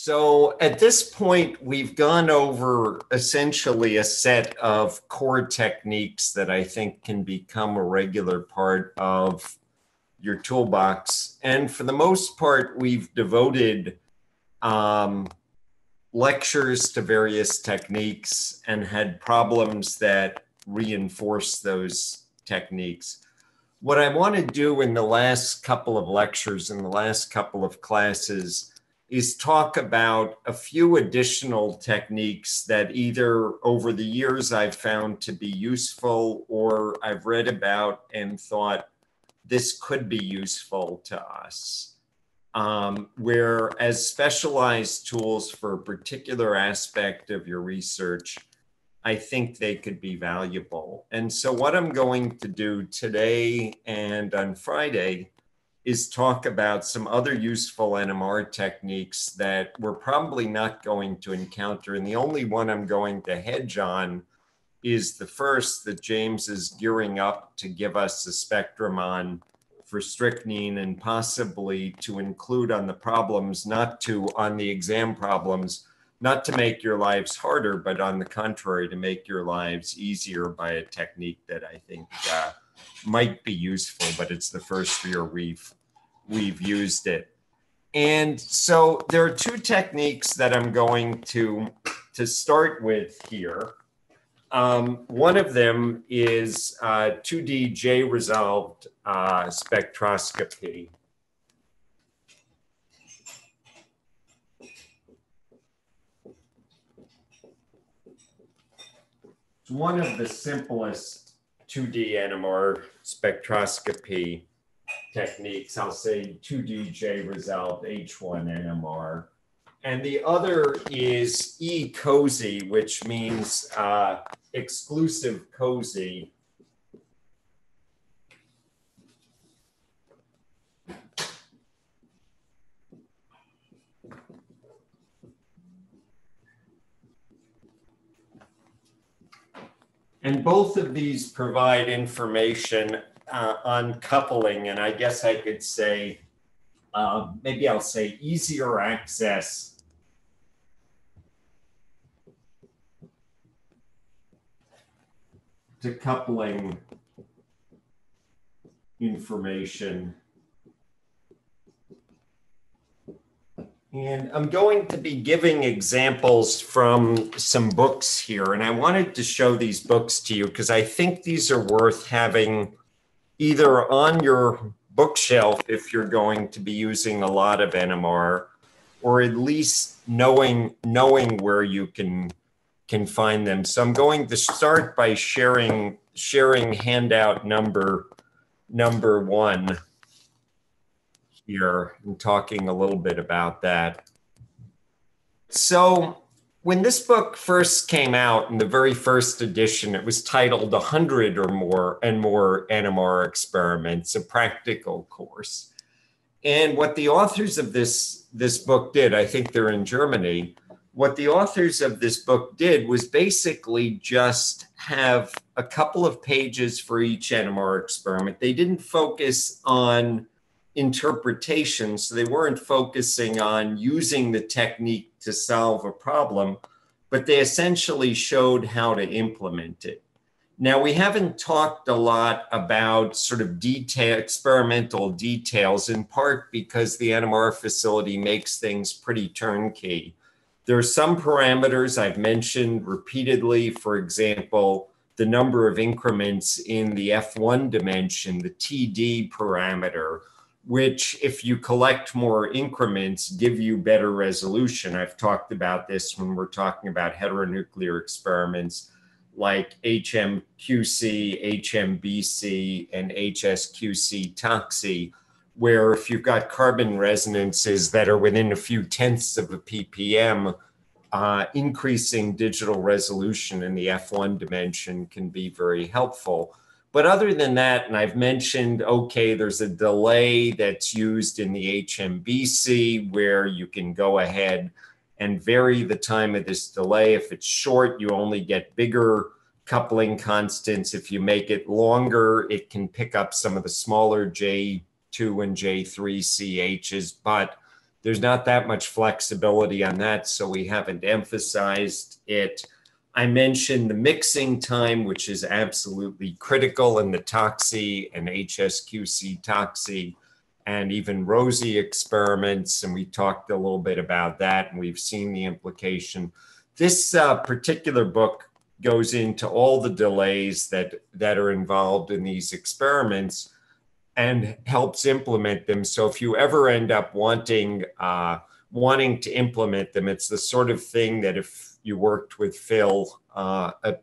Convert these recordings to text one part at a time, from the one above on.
So at this point, we've gone over essentially a set of core techniques that I think can become a regular part of your toolbox. And for the most part, we've devoted um, lectures to various techniques and had problems that reinforce those techniques. What I want to do in the last couple of lectures, in the last couple of classes, is talk about a few additional techniques that either over the years I've found to be useful or I've read about and thought this could be useful to us. Um, where as specialized tools for a particular aspect of your research, I think they could be valuable. And so what I'm going to do today and on Friday is talk about some other useful NMR techniques that we're probably not going to encounter. And the only one I'm going to hedge on is the first that James is gearing up to give us a spectrum on for strychnine and possibly to include on the problems, not to on the exam problems, not to make your lives harder, but on the contrary, to make your lives easier by a technique that I think uh, might be useful, but it's the first year we've we've used it. And so there are two techniques that I'm going to, to start with here. Um, one of them is uh, 2D J resolved uh, spectroscopy. It's one of the simplest 2D NMR spectroscopy techniques. I'll say 2DJ resolved H1 NMR. And the other is E-COSY, which means uh, exclusive COSY. And both of these provide information uh, on coupling, and I guess I could say, uh, maybe I'll say easier access to coupling information. And I'm going to be giving examples from some books here. And I wanted to show these books to you because I think these are worth having either on your bookshelf if you're going to be using a lot of NMR, or at least knowing knowing where you can can find them. So I'm going to start by sharing sharing handout number number one here and talking a little bit about that. So when this book first came out in the very first edition, it was titled 100 or more and more NMR experiments, a practical course. And what the authors of this, this book did, I think they're in Germany, what the authors of this book did was basically just have a couple of pages for each NMR experiment. They didn't focus on interpretation, so they weren't focusing on using the technique to solve a problem, but they essentially showed how to implement it. Now, we haven't talked a lot about sort of detail, experimental details, in part because the NMR facility makes things pretty turnkey. There are some parameters I've mentioned repeatedly, for example, the number of increments in the F1 dimension, the TD parameter, which if you collect more increments give you better resolution. I've talked about this when we're talking about heteronuclear experiments like hmqc hmbc and hsqc TOCSY where if you've got carbon resonances that are within a few tenths of a ppm uh, increasing digital resolution in the f1 dimension can be very helpful but other than that, and I've mentioned, okay, there's a delay that's used in the HMBC where you can go ahead and vary the time of this delay. If it's short, you only get bigger coupling constants. If you make it longer, it can pick up some of the smaller J2 and J3 CHs, but there's not that much flexibility on that, so we haven't emphasized it. I mentioned the mixing time, which is absolutely critical in the TOCSY and HSQC TOCSY and even ROESY experiments. And we talked a little bit about that, and we've seen the implication. This uh, particular book goes into all the delays that, that are involved in these experiments and helps implement them. So if you ever end up wanting uh, wanting to implement them, it's the sort of thing that if you worked with Phil, uh, a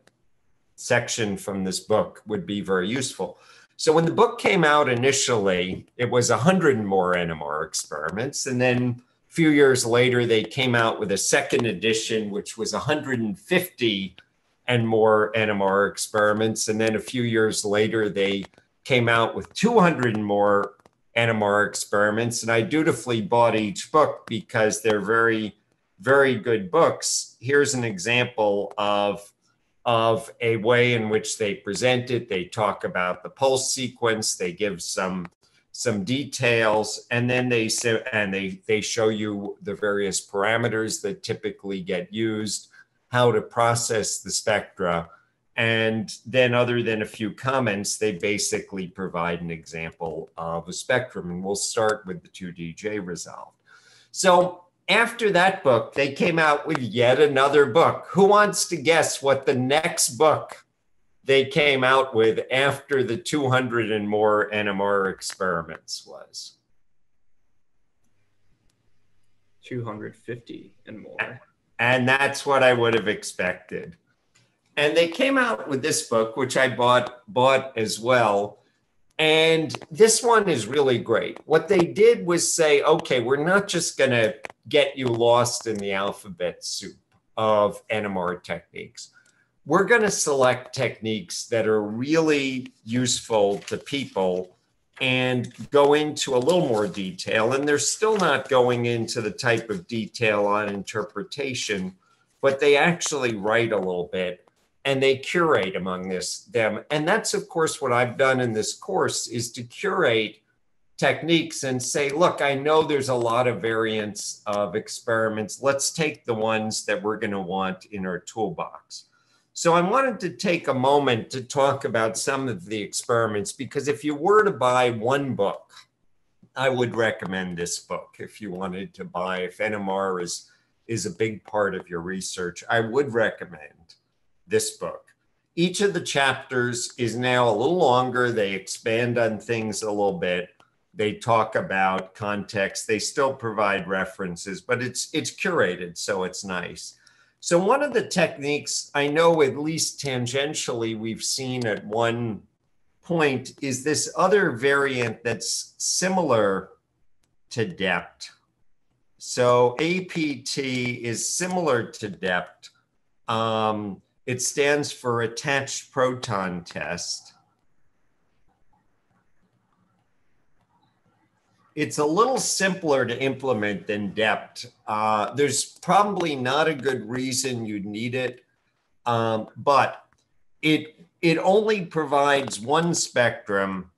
section from this book would be very useful. So when the book came out initially, it was 100 more NMR experiments. And then a few years later, they came out with a second edition, which was 150 and more NMR experiments. And then a few years later, they came out with 200 and more NMR experiments. And I dutifully bought each book because they're very, very good books. Here's an example of of a way in which they present it. They talk about the pulse sequence. They give some some details, and then they say and they they show you the various parameters that typically get used, how to process the spectra, and then other than a few comments, they basically provide an example of a spectrum. And we'll start with the 2DJ resolved. So after that book, they came out with yet another book. Who wants to guess what the next book they came out with after the 200 and more NMR experiments was? 250 and more. And that's what I would have expected. And they came out with this book, which I bought bought as well. And this one is really great. What they did was say, okay, we're not just going to get you lost in the alphabet soup of NMR techniques. We're going to select techniques that are really useful to people and go into a little more detail. And they're still not going into the type of detail on interpretation, but they actually write a little bit and they curate among this them. And that's of course what I've done in this course is to curate techniques and say, look, I know there's a lot of variants of experiments. Let's take the ones that we're going to want in our toolbox. So I wanted to take a moment to talk about some of the experiments because if you were to buy one book, I would recommend this book if you wanted to buy, if NMR is, is a big part of your research, I would recommend this book. Each of the chapters is now a little longer. They expand on things a little bit. They talk about context. They still provide references but it's it's curated so it's nice. So one of the techniques i know at least tangentially we've seen at one point is this other variant that's similar to dept. So apt is similar to dept. Um, it stands for attached proton test it's a little simpler to implement than DEPT. Uh, there's probably not a good reason you'd need it, um, but it it only provides one spectrum,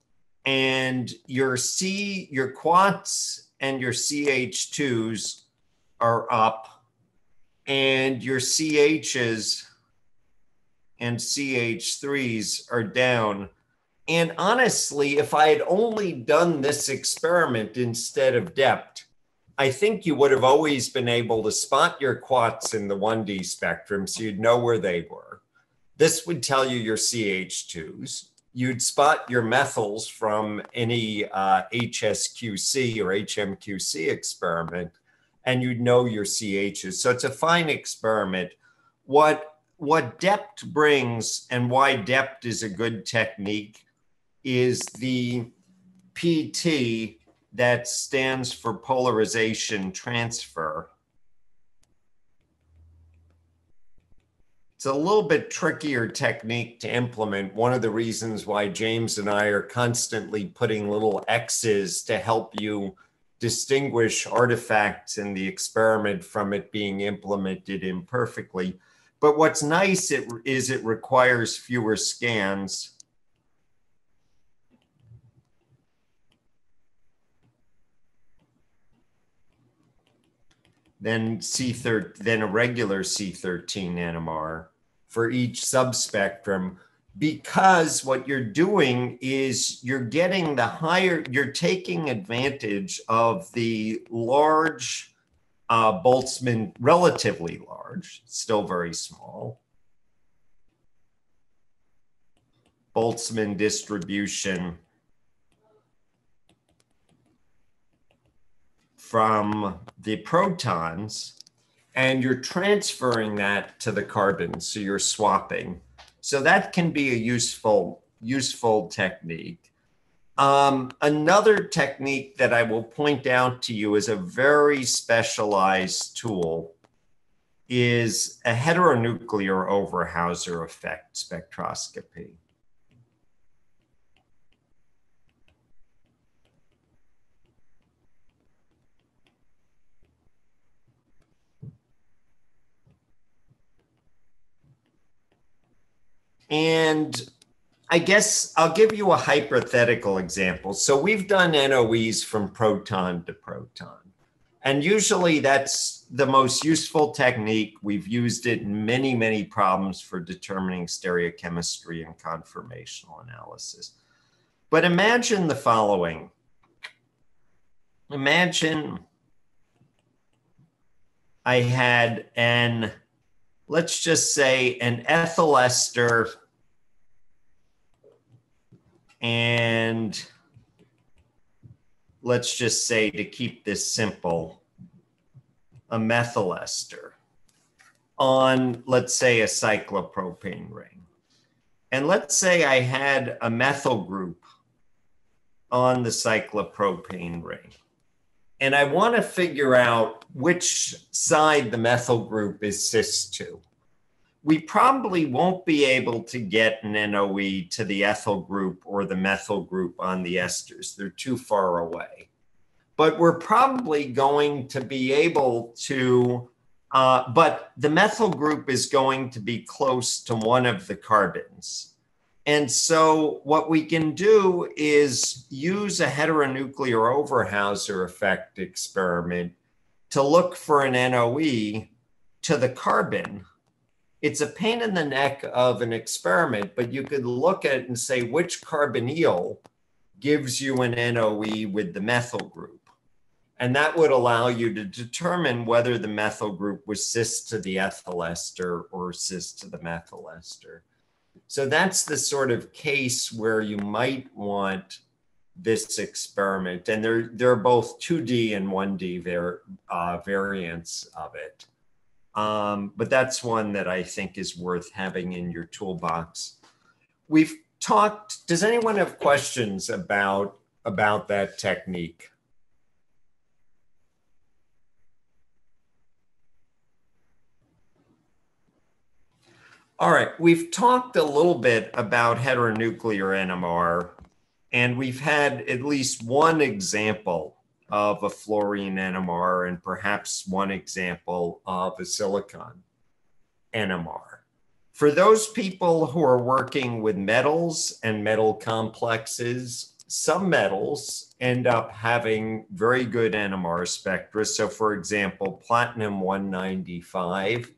and your C your quats and your CH2s are up, and your CHs and CH3s are down and honestly, if I had only done this experiment instead of DEPT, I think you would have always been able to spot your quats in the 1D spectrum so you'd know where they were. This would tell you your CH2s. You'd spot your methyls from any uh, HSQC or HMQC experiment, and you'd know your CHs. So it's a fine experiment. What, what DEPT brings and why DEPT is a good technique is the PT that stands for polarization transfer. It's a little bit trickier technique to implement. One of the reasons why James and I are constantly putting little X's to help you distinguish artifacts in the experiment from it being implemented imperfectly. But what's nice it, is it requires fewer scans. Than C13 than a regular C13 NMR for each subspectrum because what you're doing is you're getting the higher you're taking advantage of the large uh, Boltzmann relatively large still very small Boltzmann distribution from the protons and you're transferring that to the carbon. So you're swapping. So that can be a useful, useful technique. Um, another technique that I will point out to you is a very specialized tool is a heteronuclear Overhauser effect spectroscopy. And I guess I'll give you a hypothetical example. So we've done NOEs from proton to proton. And usually that's the most useful technique. We've used it in many, many problems for determining stereochemistry and conformational analysis. But imagine the following. Imagine I had an let's just say an ethyl ester and let's just say to keep this simple, a methyl ester on, let's say, a cyclopropane ring. And let's say I had a methyl group on the cyclopropane ring and I want to figure out which side the methyl group is cis to. We probably won't be able to get an NOE to the ethyl group or the methyl group on the esters. They're too far away. But we're probably going to be able to, uh, but the methyl group is going to be close to one of the carbons. And so what we can do is use a heteronuclear Overhauser effect experiment to look for an NOE to the carbon. It's a pain in the neck of an experiment, but you could look at it and say which carbonyl gives you an NOE with the methyl group. And that would allow you to determine whether the methyl group was cis to the ethyl ester or cis to the methyl ester. So that's the sort of case where you might want this experiment, and they're they're both 2D and 1D var, uh, variants of it. Um, but that's one that I think is worth having in your toolbox. We've talked. Does anyone have questions about about that technique? All right, we've talked a little bit about heteronuclear NMR, and we've had at least one example of a fluorine NMR and perhaps one example of a silicon NMR. For those people who are working with metals and metal complexes, some metals end up having very good NMR spectra. So, for example, platinum 195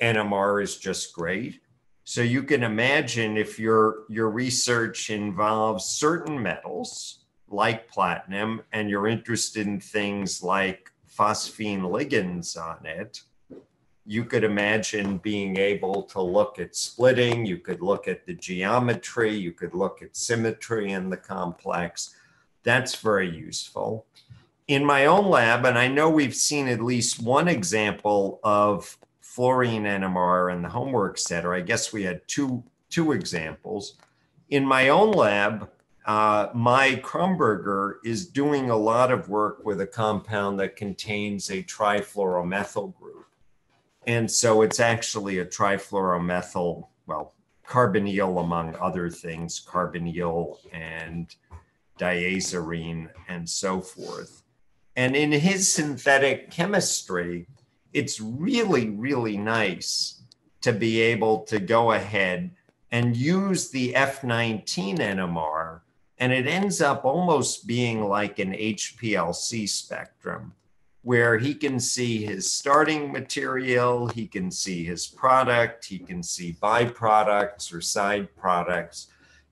NMR is just great. So you can imagine if your your research involves certain metals like platinum and you're interested in things like phosphine ligands on it, you could imagine being able to look at splitting, you could look at the geometry, you could look at symmetry in the complex. That's very useful. In my own lab, and I know we've seen at least one example of fluorine NMR in the homework center, I guess we had two, two examples. In my own lab, uh, Maj Krumberger is doing a lot of work with a compound that contains a trifluoromethyl group. And so it's actually a trifluoromethyl, well, carbonyl among other things, carbonyl and diazirine and so forth. And in his synthetic chemistry, it's really, really nice to be able to go ahead and use the F19 NMR, and it ends up almost being like an HPLC spectrum. where he can see his starting material, he can see his product, he can see byproducts or side products.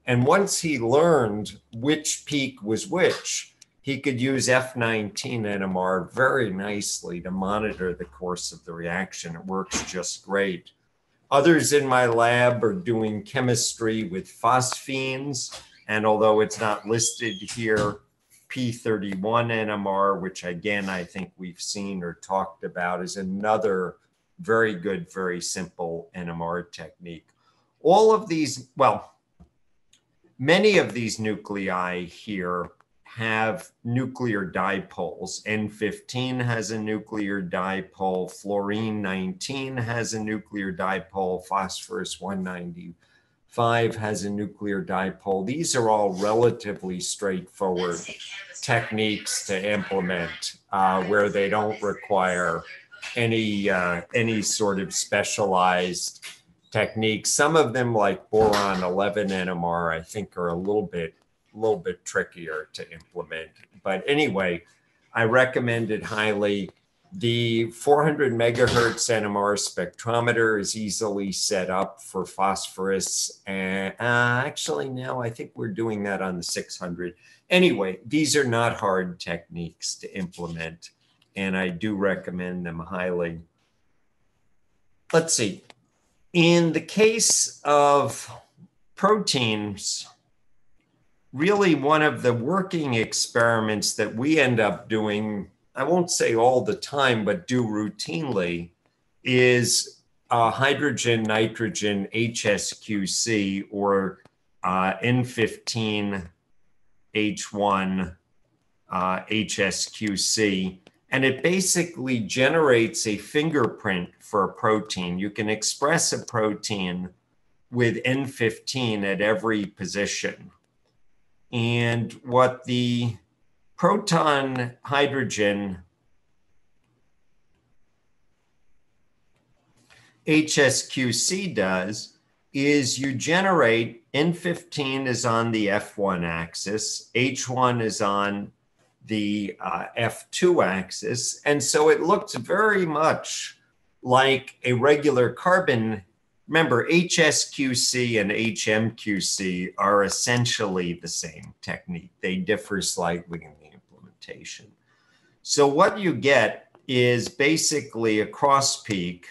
And once he learned which peak was which, he could use F19 NMR very nicely to monitor the course of the reaction. It works just great. Others in my lab are doing chemistry with phosphines. And although it's not listed here, P31 NMR, which again, I think we've seen or talked about, is another very good, very simple NMR technique. All of these, well, many of these nuclei here have nuclear dipoles. N15 has a nuclear dipole, fluorine 19 has a nuclear dipole, phosphorus 195 has a nuclear dipole. These are all relatively straightforward techniques to implement uh, where they don't require any uh, any sort of specialized techniques. Some of them, like boron 11 NMR, I think are a little bit a little bit trickier to implement. But anyway, I recommend it highly. The 400 megahertz NMR spectrometer is easily set up for phosphorus. And uh, actually, now I think we're doing that on the 600. Anyway, these are not hard techniques to implement, and I do recommend them highly. Let's see. In the case of proteins, really one of the working experiments that we end up doing, I won't say all the time, but do routinely, is uh, hydrogen nitrogen HSQC or uh, N15 H1 uh, HSQC. And it basically generates a fingerprint for a protein. You can express a protein with N15 at every position. And what the proton hydrogen HSQC does is you generate N15 is on the F1 axis, H1 is on the uh, F2 axis. And so it looks very much like a regular carbon remember HSQC and HMQC are essentially the same technique. They differ slightly in So what you get is basically a cross peak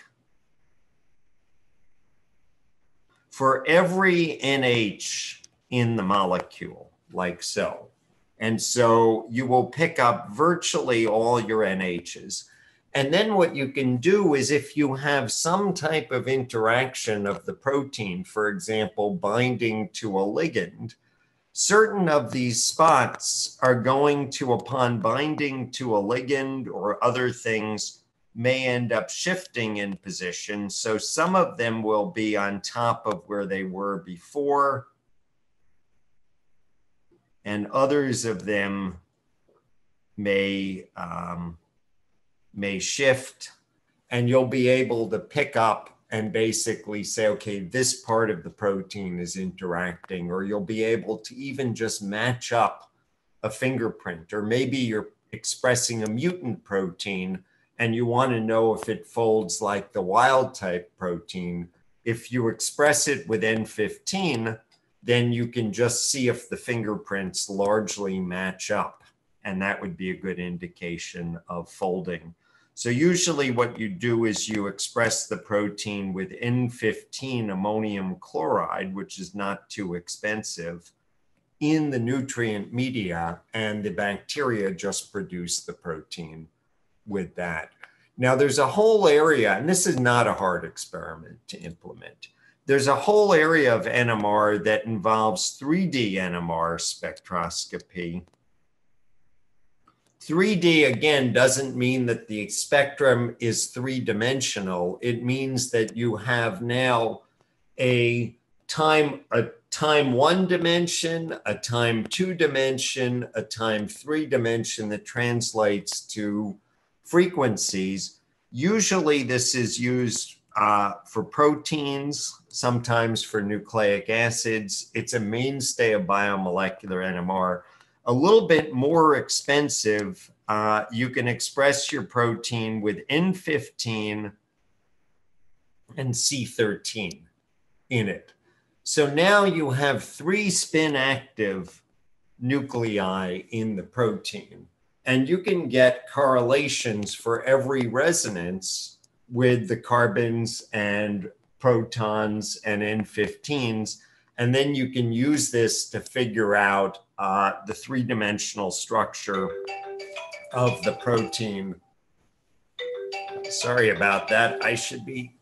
for every NH in the molecule, like so. And so you will pick up virtually all your NHs. And then what you can do is if you have some type of interaction of the protein, for example, binding to a ligand, certain of these spots are going to, upon binding to a ligand or other things, may end up shifting in position. So some of them will be on top of where they were before, and others of them may. Um, may shift and you'll be able to pick up and basically say, okay, this part of the protein is interacting, or you'll be able to even just match up a fingerprint, or maybe you're expressing a mutant protein and you want to know if it folds like the wild type protein. If you express it with N15, then you can just see if the fingerprints largely match up. And that would be a good indication of folding. So usually what you do is you express the protein with N15 ammonium chloride, which is not too expensive, in the nutrient media, and the bacteria just produce the protein with that. Now, there's a whole area, and this is not a hard experiment to implement. There's a whole area of NMR that involves 3D NMR spectroscopy 3D again doesn't mean that the spectrum is three dimensional. It means that you have now a time a time one dimension, a time two dimension, a time three dimension that translates to frequencies. Usually, this is used uh, for proteins, sometimes for nucleic acids. It's a mainstay of biomolecular NMR a little bit more expensive uh, you can express your protein with N15 and C13 in it. So now you have three spin active nuclei in the protein, and you can get correlations for every resonance with the carbons and protons and N15s. And then you can use this to figure out uh, the three dimensional structure of the protein. Sorry about that. I should be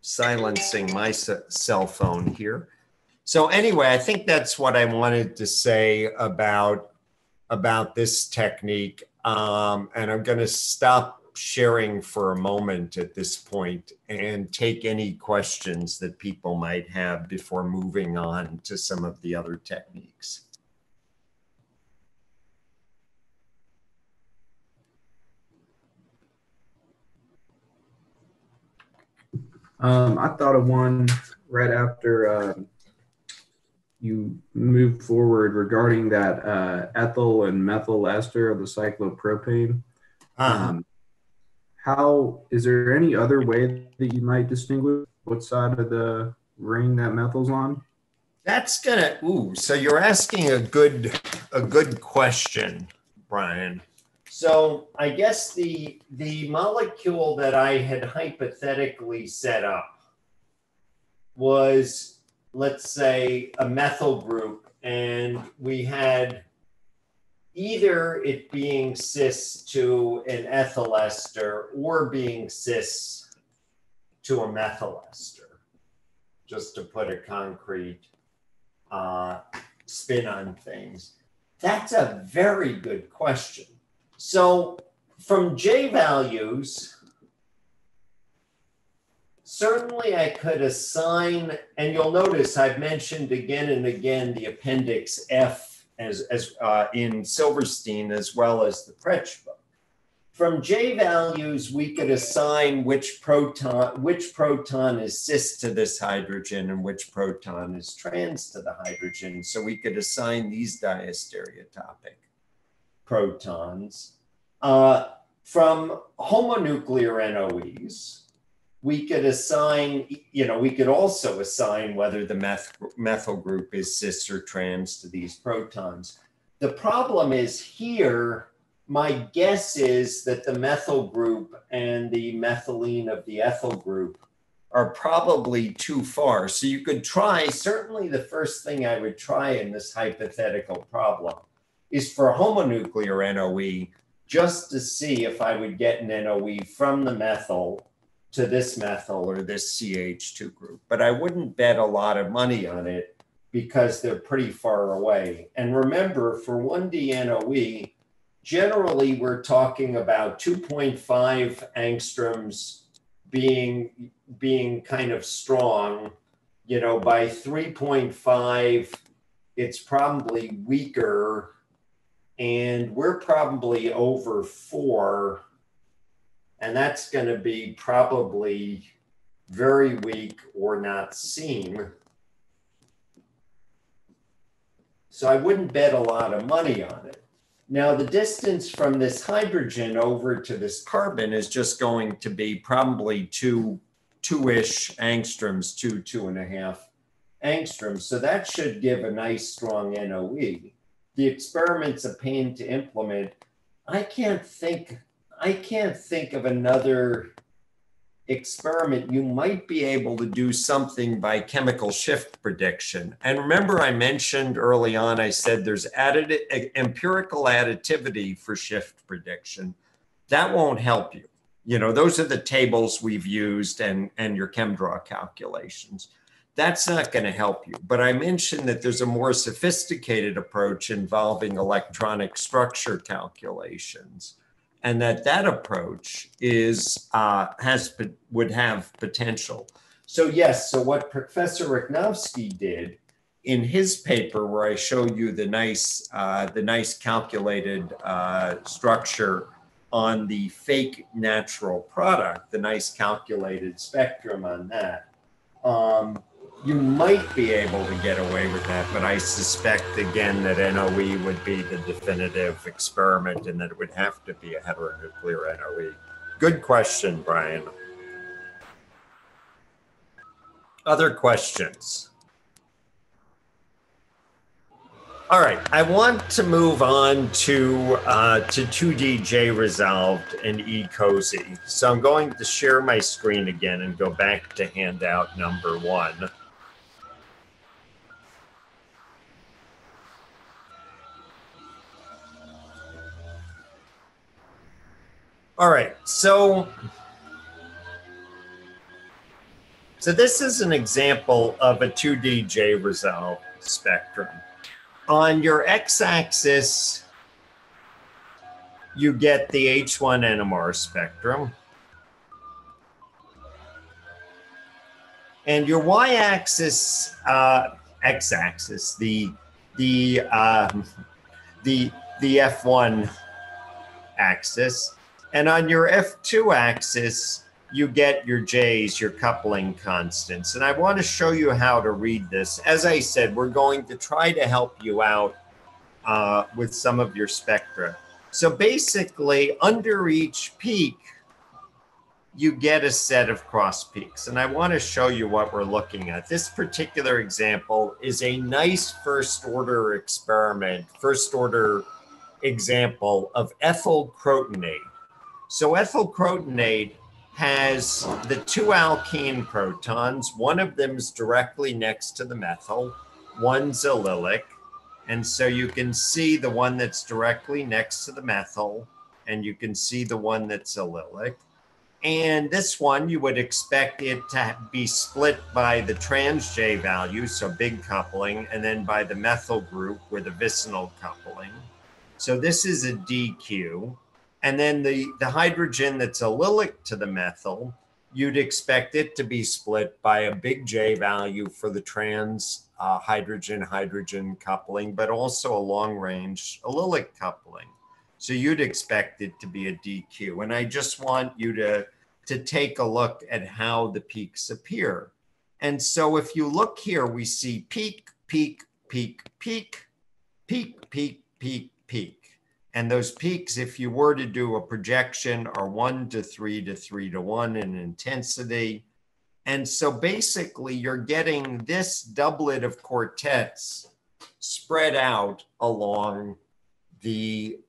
silencing my cell phone here. So anyway, I think that's what I wanted to say about about this technique. Um, and I'm going to stop sharing for a moment at this point and take any questions that people might have before moving on to some of the other techniques. Um, I thought of one right after uh, you move forward regarding that uh, ethyl and methyl ester of the cyclopropane. Uh-huh. Um, how is there any other way that you might distinguish what side of the ring that methyl's on? That's gonna. Ooh, so you're asking a good a good question, Brian. So I guess the the molecule that I had hypothetically set up was, let's say, a methyl group, and we had either it being cis to an ethyl ester or being cis to a methyl ester, just to put a concrete uh, spin on things. That's a very good question so from J values, certainly I could assign, and you'll notice I've mentioned again and again the appendix F as, as uh, in Silverstein as well as the Pretsch book. From J values, we could assign which proton, which proton is cis to this hydrogen and which proton is trans to the hydrogen. So we could assign these diastereotopic protons. Uh, from homonuclear NOEs, we could assign, you know, we could also assign whether the meth- methyl group is cis or trans to these protons. The problem is here, my guess is that the methyl group and the methylene of the ethyl group are probably too far. So you could try, certainly the first thing I would try in this hypothetical problem is for homonuclear NOE just to see if I would get an NOE from the methyl to this methyl or this CH2 group. But I wouldn't bet a lot of money on it because they're pretty far away. And remember, for 1D NOE, generally we're talking about 2.5 angstroms being being kind of strong you know by 3.5 it's probably weaker and we're probably over four, and that's going to be probably very weak or not seen. So I wouldn't bet a lot of money on it. Now, the distance from this hydrogen over to this carbon is just going to be probably two, two-ish angstroms, two, two and a half angstroms. So that should give a nice strong NOE the experiment's a pain to implement. I can't think I can't think of another experiment you might be able to do something by chemical shift prediction. And remember I mentioned early on I said there's added empirical additivity for shift prediction. That won't help you. You know, those are the tables we've used and and your ChemDraw calculations that's not going to help you. But I mentioned that there's a more sophisticated approach involving electronic structure calculations, and that that approach is uh, has would have potential. So yes, so what Professor Rychnovsky did in his paper, where I showed you the nice uh, the nice calculated uh, structure on the fake natural product, the nice calculated spectrum on that. Um, you might be able to get away with that, but I suspect again that NOE would be the definitive experiment and that it would have to be a heteronuclear NOE. Good question, Brian. Other questions? All right, I want to move on to uh, to 2D J resolved and eCOSY. So I'm going to share my screen again and go back to handout number one. All right, so so this is an example of a 2D J resolved spectrum. On your x-axis, you get the H1 NMR spectrum. And your y-axis, uh, x-axis, the the uh, the the F1 axis, and on your F2 axis, you get your J's, your coupling constants. And I want to show you how to read this. As I said, we're going to try to help you out uh, with some of your spectra. So basically, under each peak, you get a set of cross peaks. And I want to show you what we're looking at. This particular example is a nice first order experiment, first order example of ethyl crotonate. So ethyl crotonate has the two alkene protons. One of them is directly next to the methyl, one's allylic. And so you can see the one that's directly next to the methyl, and you can see the one that's allylic. And this one, you would expect it to be split by the trans J value, so big coupling, and then by the methyl group with a vicinal coupling. So this is a DQ. And then the, the hydrogen that's allylic to the methyl, you'd expect it to be split by a big J value for the trans uh, hydrogen hydrogen coupling, but also a long range allylic coupling. So you'd expect it to be a DQ. And I just want you to, to take a look at how the peaks appear. And so if you look here, we see peak, peak, peak, peak, peak, peak, peak, peak. And those peaks, if you were to do a projection, are one to three to three to one in intensity. And so basically, you're getting this doublet of quartets spread out along the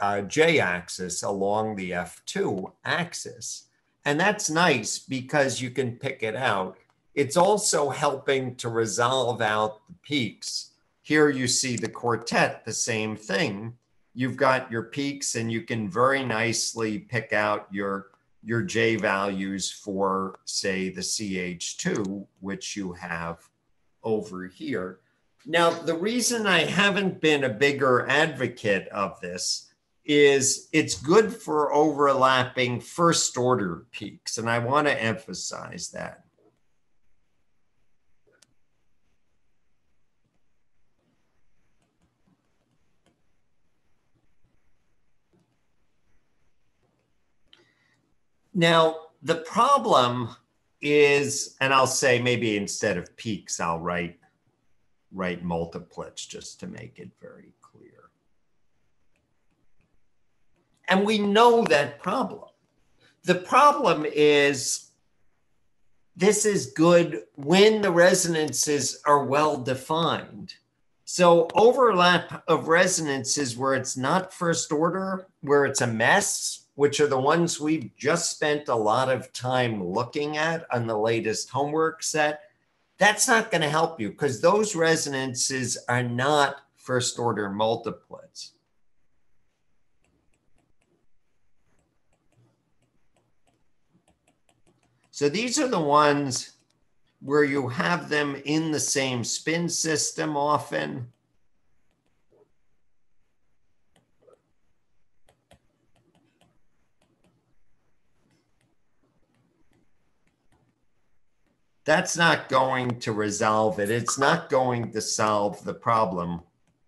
uh, J axis, along the F2 axis. And that's nice because you can pick it out. It's also helping to resolve out the peaks. Here you see the quartet, the same thing you've got your peaks and you can very nicely pick out your your J values for say the CH2, which you have over here. Now, the reason I haven't been a bigger advocate of this is it's good for overlapping first order peaks. And I want to emphasize that. Now, the problem is, and I'll say maybe instead of peaks, I'll write write multiplets just to make it very clear. And we know that problem. The problem is this is good when the resonances are well defined. So overlap of resonances where it's not first order, where it's a mess, which are the ones we've just spent a lot of time looking at on the latest homework set, that's not going to help you because those resonances are not first order multiplets. So these are the ones where you have them in the same spin system often that's not going to resolve it. It's not going to solve the problem.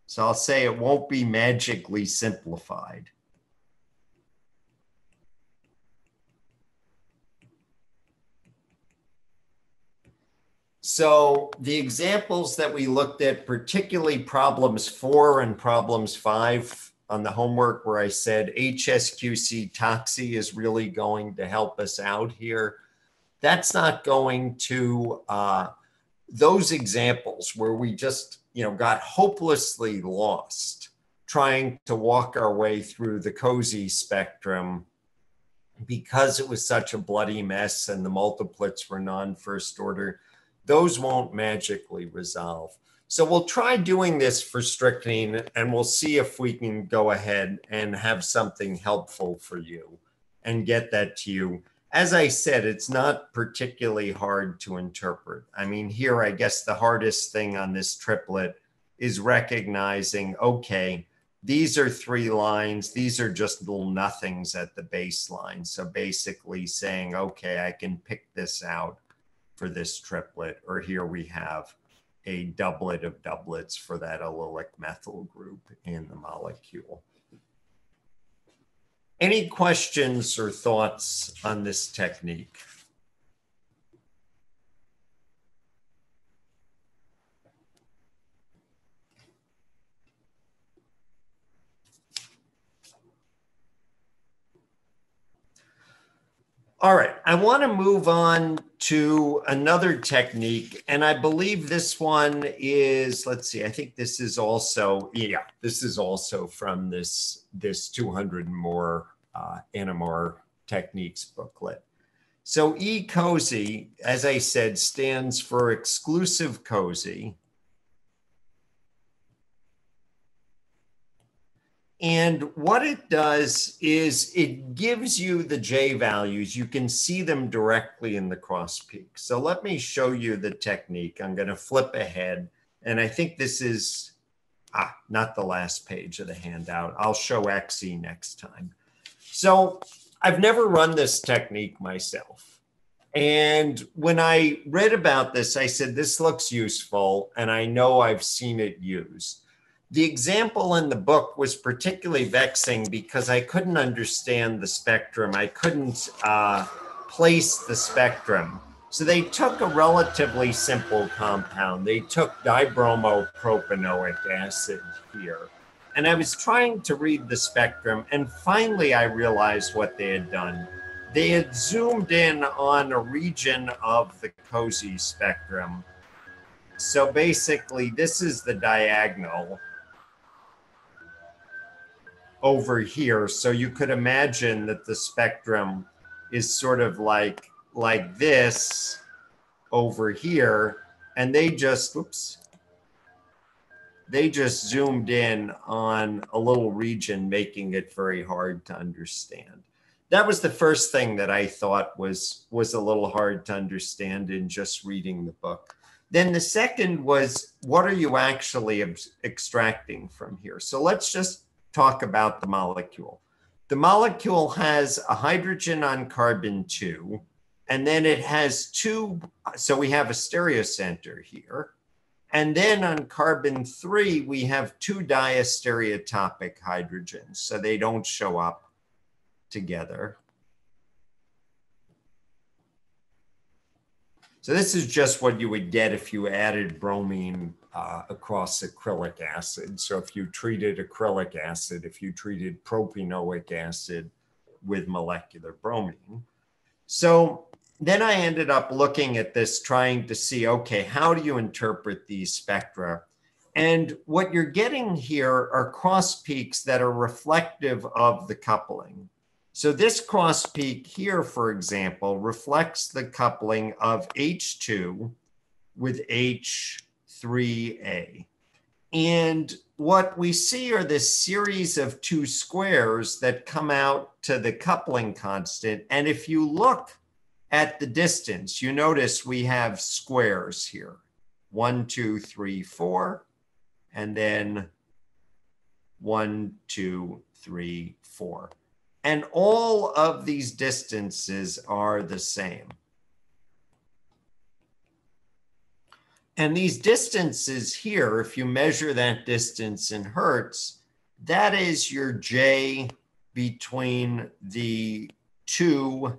So I'll say it won't be magically simplified. So the examples that we looked at, particularly problems four and problems five on the homework where I said HSQC TOCSY is really going to help us out here. That's not going to, uh, those examples where we just, you know, got hopelessly lost trying to walk our way through the COSY spectrum because it was such a bloody mess and the multiplets were non-first order those won't magically resolve. So we'll try doing this for strychnine and we'll see if we can go ahead and have something helpful for you and get that to you. As I said, it's not particularly hard to interpret. I mean, here, I guess the hardest thing on this triplet is recognizing, okay, these are three lines. These are just little nothings at the baseline. So basically saying, okay, I can pick this out for this triplet, or here we have a doublet of doublets for that allylic methyl group in the molecule. Any questions or thoughts on this technique? All right, I want to move on to another technique, and I believe this one is. Let's see. I think this is also. Yeah, this is also from this this 200 more uh, NMR techniques booklet. So eCOSY, as I said, stands for exclusive COSY. And what it does is it gives you the J values. You can see them directly in the cross peak. So let me show you the technique. I'm going to flip ahead. And I think this is ah, not the last page of the handout. I'll show XE next time. So I've never run this technique myself. And when I read about this, I said, this looks useful. And I know I've seen it used the example in the book was particularly vexing because I couldn't understand the spectrum. I couldn't uh, place the spectrum. So they took a relatively simple compound. They took dibromopropanoic acid here. And I was trying to read the spectrum, and finally I realized what they had done. They had zoomed in on a region of the COSY spectrum. So basically, this is the diagonal over here. So you could imagine that the spectrum is sort of like like this over here. And they just, oops, they just zoomed in on a little region, making it very hard to understand. That was the first thing that I thought was was a little hard to understand in just reading the book. Then the second was, what are you actually extracting from here? So let's just talk about the molecule. The molecule has a hydrogen on carbon two, and then it has two, so we have a stereocenter here. And then on carbon three, we have two diastereotopic hydrogens, so they don't show up together. So this is just what you would get if you added bromine uh, across acrylic acid. So if you treated acrylic acid, if you treated propanoic acid with molecular bromine. So then I ended up looking at this, trying to see, okay, how do you interpret these spectra? And what you're getting here are cross peaks that are reflective of the coupling. So this cross peak here, for example, reflects the coupling of H2 with H 3a. And what we see are this series of two squares that come out to the coupling constant. And if you look at the distance, you notice we have squares here. One, two, three, four, and then one, two, three, four. And all of these distances are the same. And these distances here, if you measure that distance in hertz, that is your J between the 2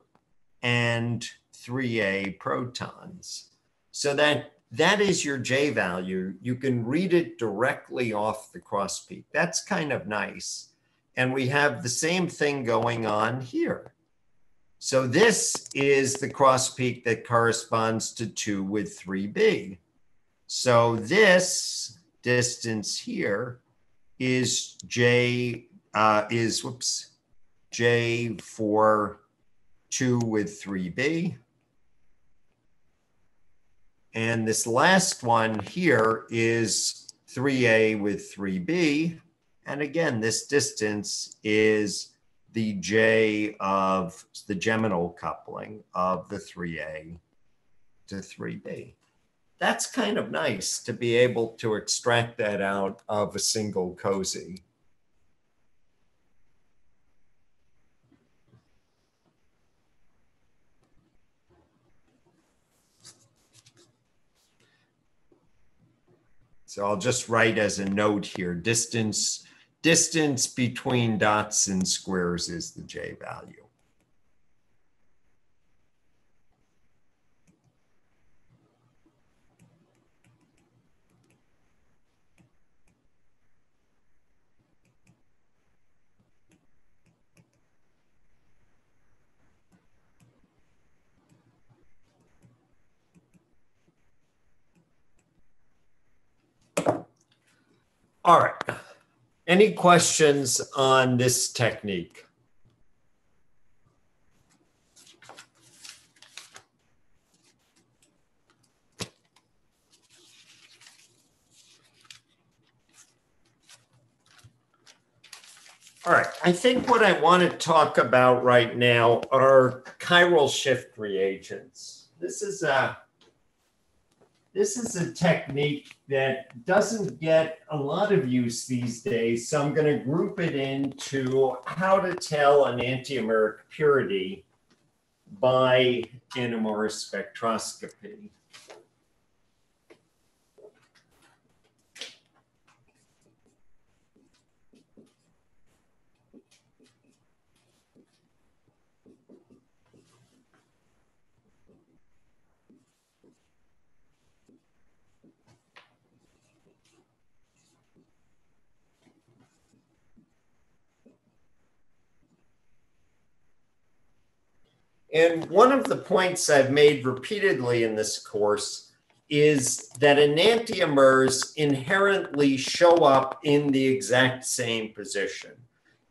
and 3A protons. So that that is your J value. You can read it directly off the cross peak. That's kind of nice. And we have the same thing going on here. So this is the cross peak that corresponds to 2 with 3b. So this distance here is j uh, is whoops j for 2 with 3b. And this last one here is 3a with 3b. And again, this distance is the j of the geminal coupling of the 3a to 3b. That's kind of nice to be able to extract that out of a single COSY. So I'll just write as a note here, distance, distance between dots and squares is the J value. All right. Any questions on this technique? All right, I think what I want to talk about right now are chiral shift reagents. This is a this is a technique that doesn't get a lot of use these days. So I'm going to group it into how to tell an enantiomeric purity by NMR spectroscopy. And one of the points I've made repeatedly in this course is that enantiomers inherently show up in the exact same position.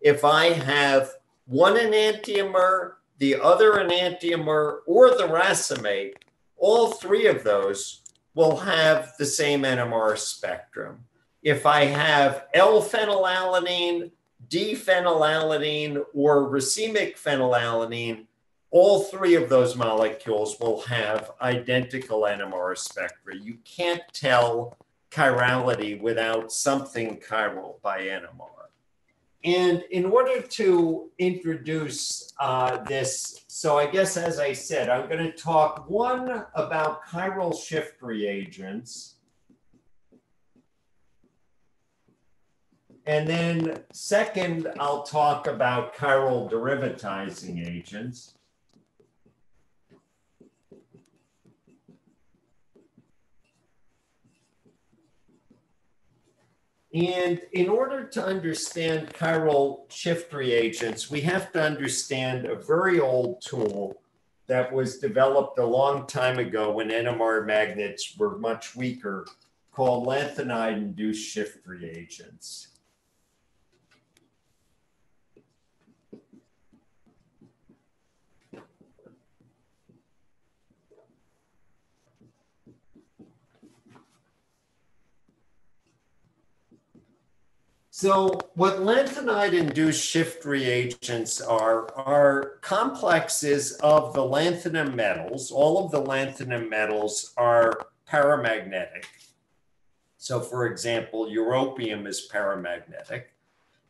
If I have one enantiomer, the other enantiomer, or the racemate, all three of those will have the same NMR spectrum. If I have L-phenylalanine, D-phenylalanine, or racemic phenylalanine, all three of those molecules will have identical NMR spectra. You can't tell chirality without something chiral by NMR. And in order to introduce uh, this, so I guess as I said, I'm going to talk one about chiral shift reagents. And then second, I'll talk about chiral derivatizing agents. And in order to understand chiral shift reagents, we have to understand a very old tool that was developed a long time ago when NMR magnets were much weaker called lanthanide-induced shift reagents. So what lanthanide-induced shift reagents are, are complexes of the lanthanum metals. All of the lanthanum metals are paramagnetic. So for example, europium is paramagnetic.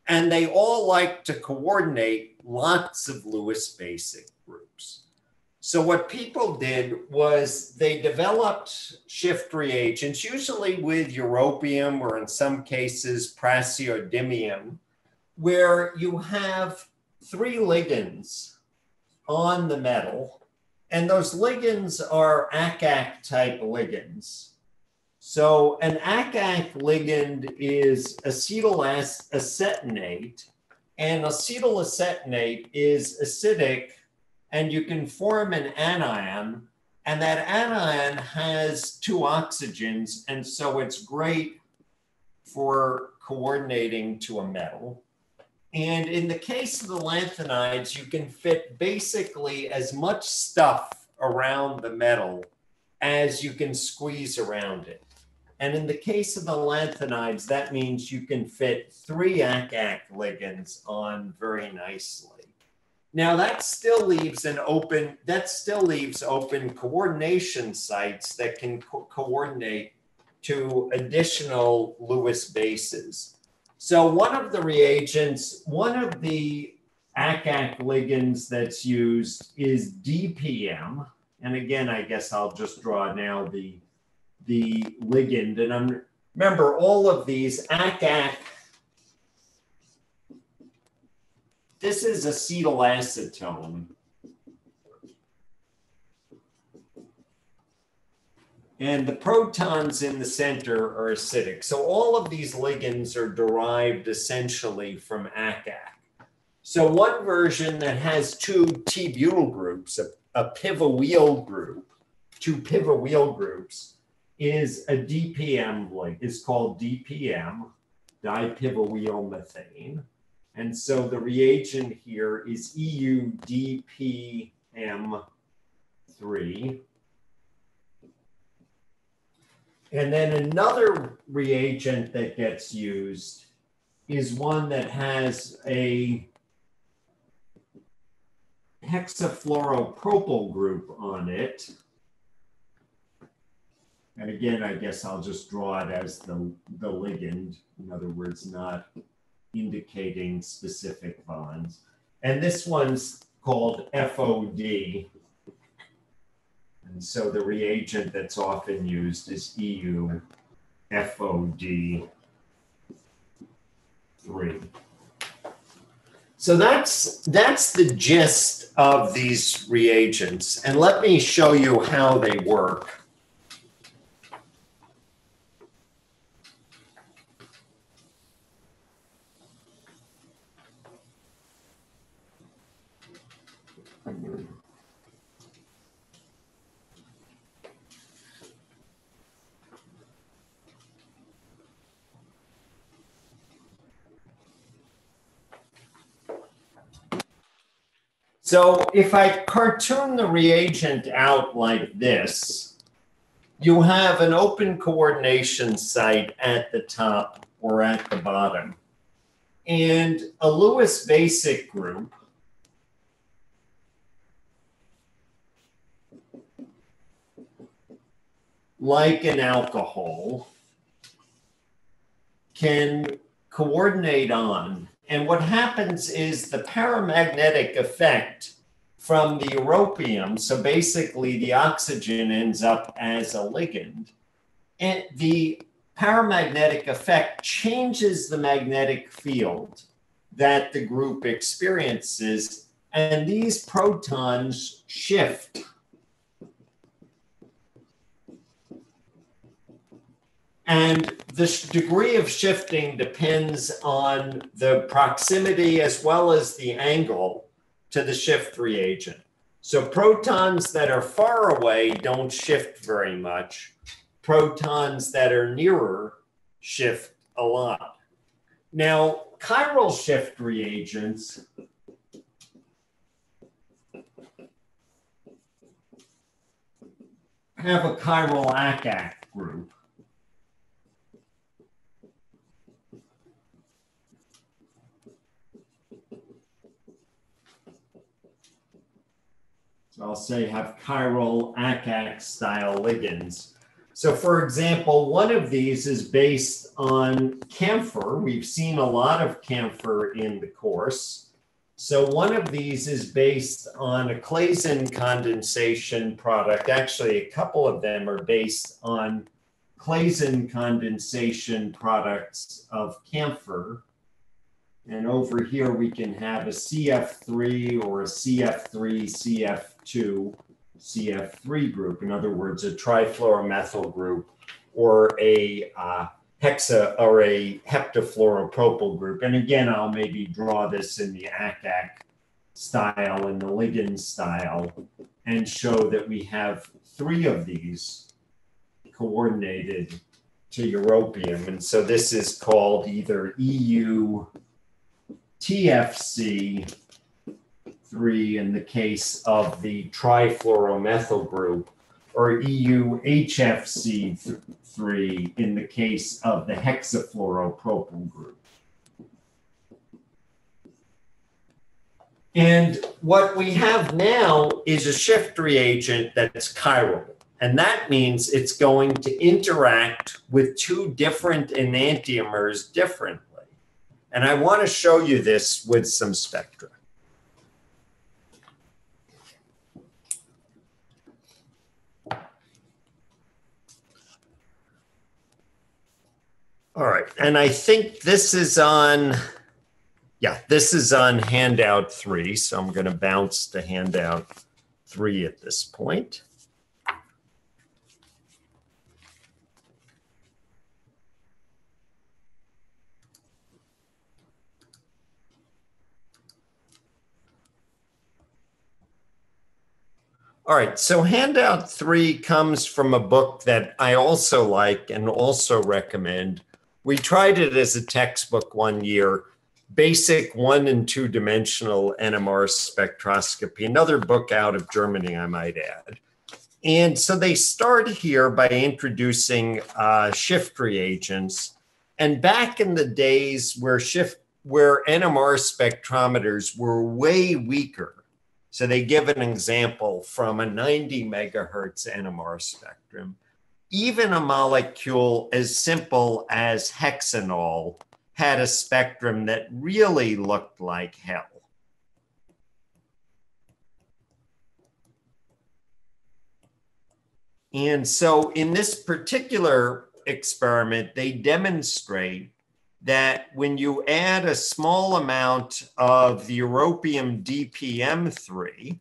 And they all like to coordinate lots of Lewis basic groups. So what people did was they developed shift reagents, usually with europium or in some cases praseodymium, where you have three ligands on the metal, and those ligands are ACAC type ligands. So an ACAC ligand is acetylacetate, and acetylacetate is acidic, and you can form an anion, and that anion has two oxygens, and so it's great for coordinating to a metal. And in the case of the lanthanides, you can fit basically as much stuff around the metal as you can squeeze around it. And in the case of the lanthanides, that means you can fit three ACAC ligands on very nicely. Now that still leaves an open, that still leaves open coordination sites that can co coordinate to additional Lewis bases. So one of the reagents, one of the ACAC ligands that's used is DPM. And again, I guess I'll just draw now the, the ligand. And I'm, remember all of these ACAC, this is acetylacetone. And the protons in the center are acidic. So all of these ligands are derived essentially from ACAC. So one version that has two T-butyl groups, a, a pivoyl group, two pivoyl groups, is a DPM like is called DPM, dipivoyl methane. And so the reagent here is EUDPM3. And then another reagent that gets used is one that has a hexafluoropropyl group on it. And again, I guess I'll just draw it as the, the ligand. In other words, not indicating specific bonds. And this one's called FOD. And so the reagent that's often used is EU FOD 3. So that's, that's the gist of these reagents. And let me show you how they work. So if I cartoon the reagent out like this, you have an open coordination site at the top or at the bottom. And a Lewis basic group like an alcohol can coordinate on and what happens is the paramagnetic effect from the europium, so basically the oxygen ends up as a ligand, and the paramagnetic effect changes the magnetic field that the group experiences, and these protons shift And the degree of shifting depends on the proximity as well as the angle to the shift reagent. So protons that are far away don't shift very much. Protons that are nearer shift a lot. Now, chiral shift reagents have a chiral ACAC group. So I'll say have chiral ACAC style ligands. So for example, one of these is based on camphor. We've seen a lot of camphor in the course. So one of these is based on a Claisen condensation product. Actually, a couple of them are based on Claisen condensation products of camphor. And over here, we can have a CF3 or a CF3, CF2, CF3 group. In other words, a trifluoromethyl group or a uh, hexa or a heptafluoropropyl group. And again, I'll maybe draw this in the ACAC style and the ligand style and show that we have three of these coordinated to europium. And so this is called either EU TFC 3 in the case of the trifluoromethyl group, or EU HFC 3 in the case of the hexafluoropropyl group. And what we have now is a shift reagent that's chiral. And that means it's going to interact with two different enantiomers differently. And I want to show you this with some spectra. All right, and I think this is on, yeah, this is on handout three. So I'm going to bounce to handout three at this point. All right, so handout three comes from a book that I also like and also recommend. We tried it as a textbook one year, Basic One and Two Dimensional NMR Spectroscopy, another book out of Germany, I might add. And so they start here by introducing uh, shift reagents. And back in the days where shift, where NMR spectrometers were way weaker, so they give an example from a 90 megahertz NMR spectrum. Even a molecule as simple as hexanol had a spectrum that really looked like hell. And so in this particular experiment, they demonstrate that when you add a small amount of the europium DPM3,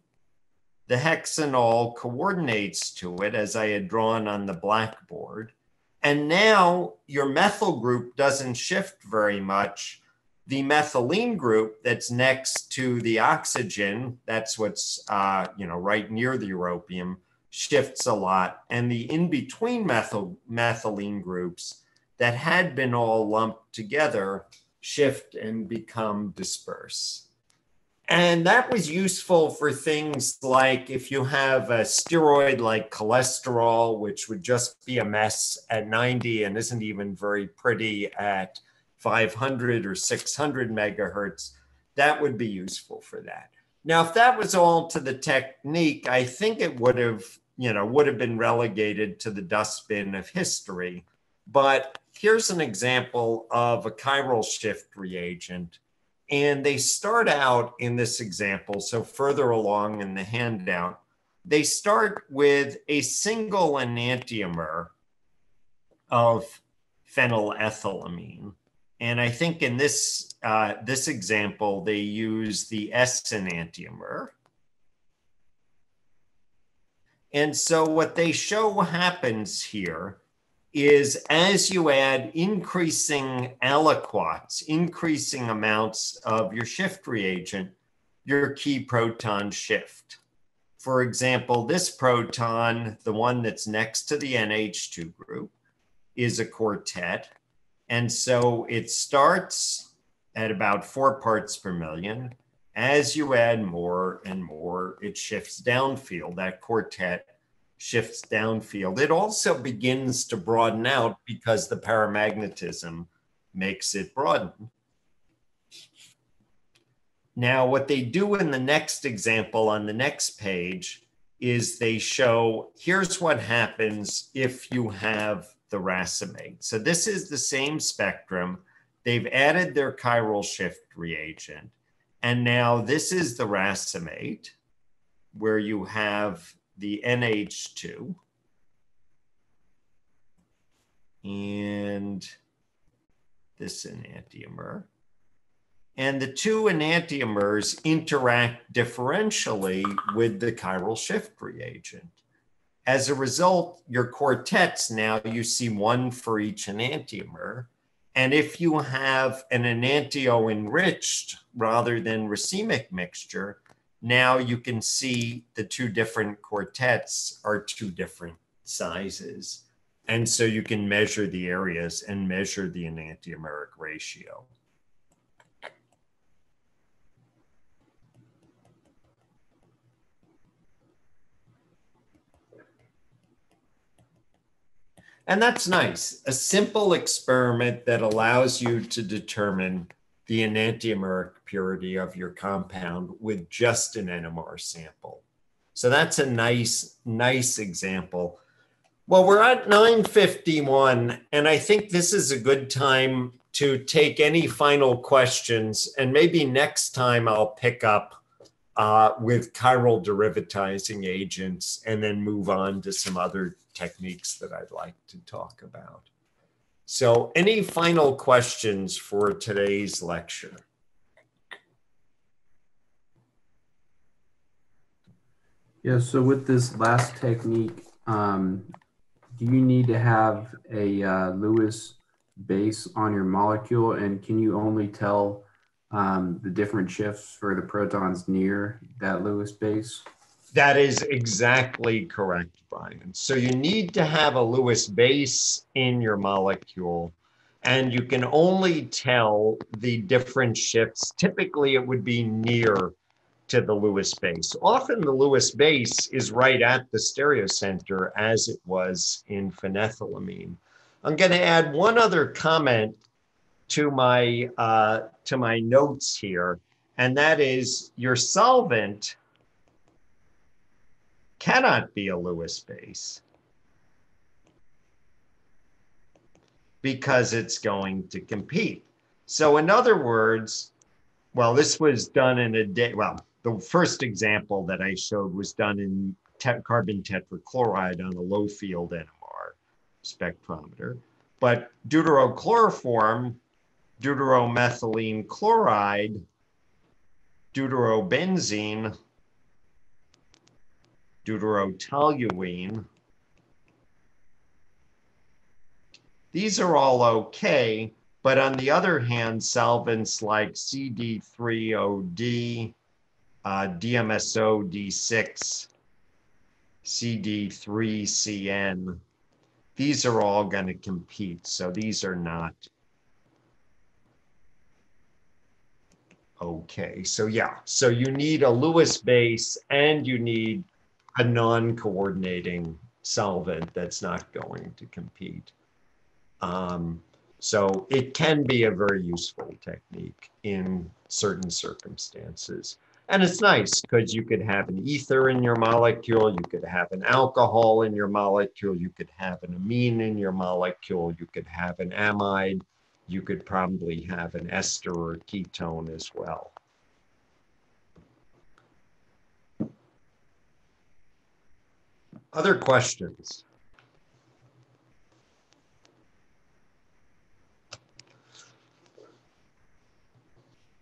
the hexanol coordinates to it as I had drawn on the blackboard. And now your methyl group doesn't shift very much. The methylene group that's next to the oxygen, that's what's uh, you know right near the europium, shifts a lot. And the in-between methyl methylene groups that had been all lumped together shift and become disperse. And that was useful for things like if you have a steroid like cholesterol, which would just be a mess at 90 and isn't even very pretty at 500 or 600 megahertz, that would be useful for that. Now, if that was all to the technique, I think it would have, you know, would have been relegated to the dustbin of history. But here's an example of a chiral shift reagent. And they start out in this example, so further along in the handout, they start with a single enantiomer of phenylethylamine. And I think in this, uh, this example, they use the S enantiomer. And so what they show happens here is as you add increasing aliquots, increasing amounts of your shift reagent, your key proton shift. For example, this proton, the one that's next to the NH2 group, is a quartet. And so it starts at about four parts per million. As you add more and more, it shifts downfield. That quartet shifts downfield. It also begins to broaden out because the paramagnetism makes it broaden. Now, what they do in the next example on the next page is they show here's what happens if you have the racemate. So this is the same spectrum. They've added their chiral shift reagent. And now this is the racemate where you have the NH2 and this enantiomer. And the two enantiomers interact differentially with the chiral shift reagent. As a result, your quartets now you see one for each enantiomer. And if you have an enantio enriched rather than racemic mixture, now you can see the two different quartets are two different sizes. And so you can measure the areas and measure the enantiomeric ratio. And that's nice. A simple experiment that allows you to determine the enantiomeric purity of your compound with just an NMR sample. So that's a nice, nice example. Well, we're at 951, and I think this is a good time to take any final questions. And maybe next time I'll pick up uh, with chiral derivatizing agents and then move on to some other techniques that I'd like to talk about. So any final questions for today's lecture? Yeah, so with this last technique, um, do you need to have a uh, Lewis base on your molecule and can you only tell um, the different shifts for the protons near that Lewis base? That is exactly correct, Brian. So you need to have a Lewis base in your molecule, and you can only tell the different shifts. Typically, it would be near to the Lewis base. Often the Lewis base is right at the stereocenter as it was in phenethylamine. I'm going to add one other comment to my uh, to my notes here, and that is your solvent cannot be a Lewis base because it's going to compete. So, in other words, well, this was done in a day. Well, the first example that I showed was done in te- carbon tetrachloride on a low field NMR spectrometer. But deuterochloroform, deuteromethylene chloride, deuterobenzene, deuterotoluene. These are all okay, but on the other hand, solvents like CD3OD, uh, DMSO D6, CD3CN, these are all going to compete. So these are not okay. So yeah, so you need a Lewis base and you need a non-coordinating solvent that's not going to compete. Um, so it can be a very useful technique in certain circumstances. And it's nice because you could have an ether in your molecule, you could have an alcohol in your molecule, you could have an amine in your molecule, you could have an amide, you could probably have an ester or ketone as well. Other questions?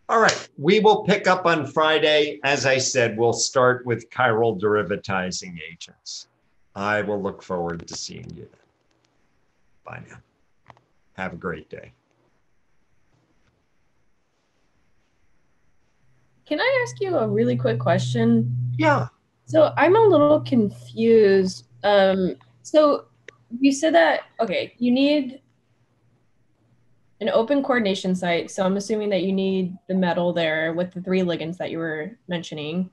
All right, we will pick up on Friday. As I said, we'll start with chiral derivatizing agents. I will look forward to seeing you then. Bye now. Have a great day. Can I ask you a really quick question? Yeah. So I'm a little confused. Um, so you said that okay, you need an open coordination site. So I'm assuming that you need the metal there with the three ligands that you were mentioning.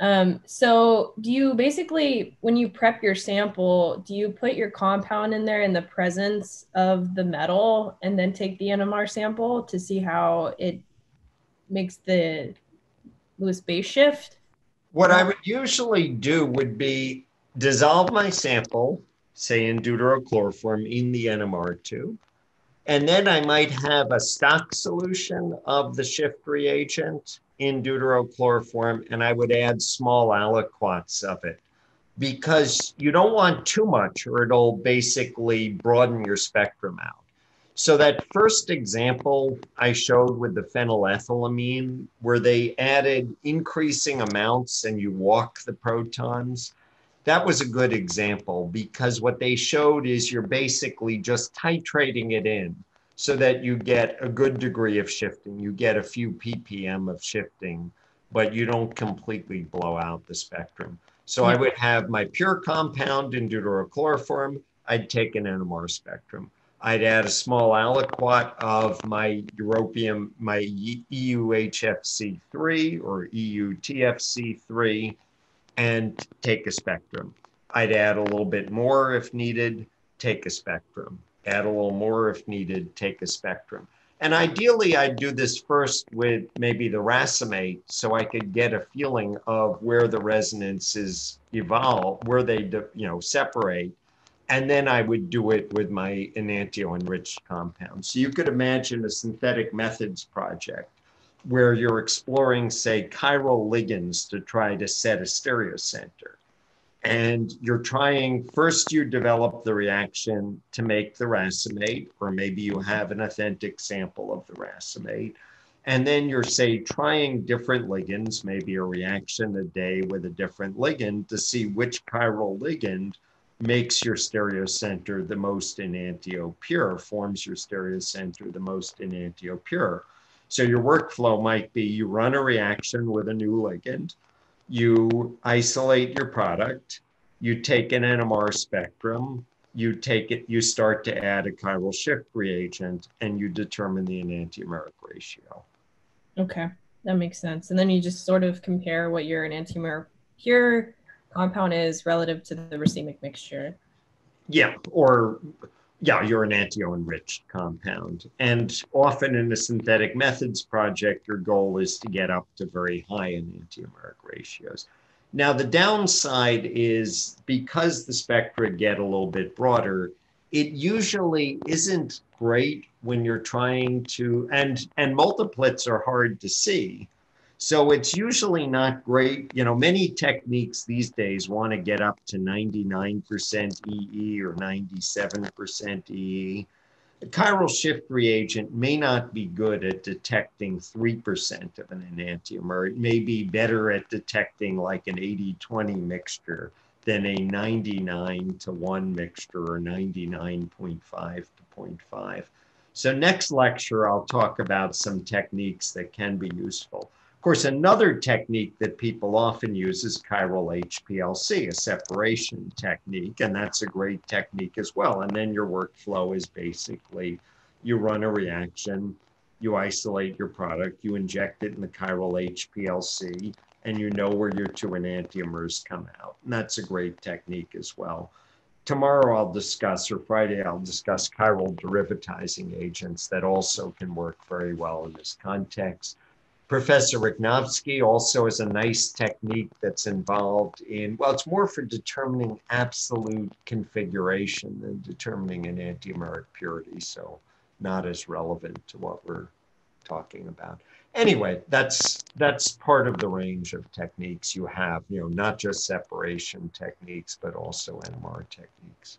Um, so do you basically, when you prep your sample, do you put your compound in there in the presence of the metal and then take the NMR sample to see how it makes the Lewis base shift? What I would usually do would be dissolve my sample, say in deuterochloroform, in the NMR tube. And then I might have a stock solution of the shift reagent in deuterochloroform, and I would add small aliquots of it because you don't want too much or it'll basically broaden your spectrum out. So that first example I showed with the phenylethylamine, where they added increasing amounts and you walk the protons, that was a good example because what they showed is you're basically just titrating it in so that you get a good degree of shifting. You get a few ppm of shifting, but you don't completely blow out the spectrum. So I hmm. would have my pure compound in deuterochloroform. I'd take an NMR spectrum. I'd add a small aliquot of my europium, my EUHFC3 or EUTFC3 and take a spectrum. I'd add a little bit more if needed, take a spectrum. Add a little more if needed, take a spectrum. And ideally, I'd do this first with maybe the racemate so I could get a feeling of where the resonances evolve, where they you know separate. And then I would do it with my enantio enriched compound. So you could imagine a synthetic methods project where you're exploring, say, chiral ligands to try to set a stereocenter. And you're trying, first you develop the reaction to make the racemate, or maybe you have an authentic sample of the racemate. And then you're, say, trying different ligands, maybe a reaction a day with a different ligand to see which chiral ligand makes your stereocenter the most enantio pure, forms your stereocenter the most enantio pure. So your workflow might be you run a reaction with a new ligand, you isolate your product, you take an NMR spectrum, you take it, you start to add a chiral shift reagent, and you determine the enantiomeric ratio. Okay, that makes sense. And then you just sort of compare what your enantiomer pure compound is relative to the racemic mixture. Yeah, or yeah, you're enantio enriched compound. And often in a synthetic methods project, your goal is to get up to very high enantiomeric ratios. Now, the downside is because the spectra get a little bit broader, it usually isn't great when you're trying to, and, and multiplets are hard to see. So it's usually not great. You know, many techniques these days want to get up to 99% EE or 97% EE. A chiral shift reagent may not be good at detecting 3% of an enantiomer. It may be better at detecting like an 80-20 mixture than a 99 to 1 mixture or 99.5 to 0.5. So next lecture, I'll talk about some techniques that can be useful. Of course, another technique that people often use is chiral HPLC, a separation technique, and that's a great technique as well. And then your workflow is basically you run a reaction, you isolate your product, you inject it in the chiral HPLC, and you know where your two enantiomers come out. And that's a great technique as well. Tomorrow I'll discuss, or Friday I'll discuss chiral derivatizing agents that also can work very well in this context. Professor Rychnovsky also has a nice technique that's involved in, well, it's more for determining absolute configuration than determining an enantiomeric purity, so not as relevant to what we're talking about. Anyway, that's that's part of the range of techniques you have, you know, not just separation techniques, but also NMR techniques.